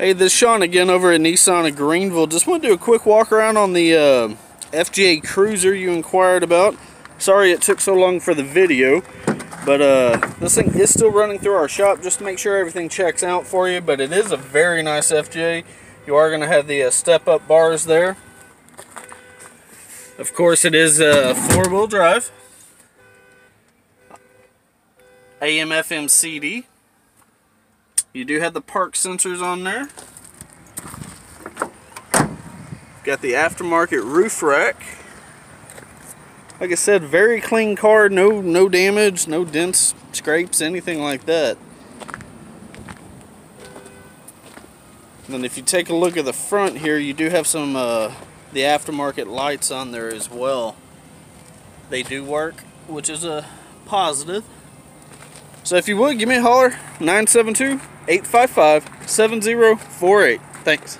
Hey, this is Sean again over at Nissan of Greenville. Just want to do a quick walk around on the uh, FJ Cruiser you inquired about. Sorry it took so long for the video, but uh, this thing is still running through our shop just to make sure everything checks out for you. But it is a very nice FJ. You are going to have the uh, step-up bars there. Of course, it is a uh, four-wheel drive. AM, FM, CD. You do have the park sensors on there. Got the aftermarket roof rack. Like I said, very clean car, no no damage, no dents, scrapes, anything like that. And then if you take a look at the front here, you do have some uh, the aftermarket lights on there as well. They do work, which is a positive. So if you would, give me a holler, 972 855 7048. Thanks.